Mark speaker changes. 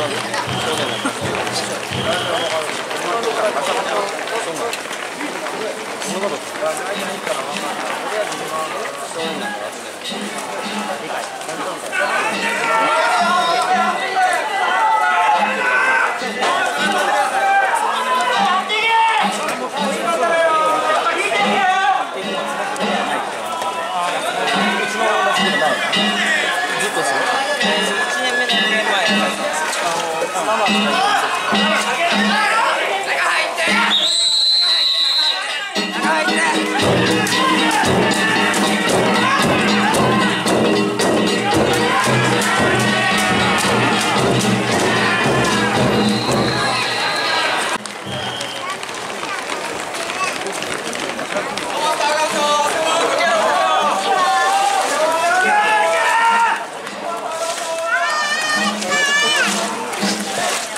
Speaker 1: ずっ
Speaker 2: とする。生の。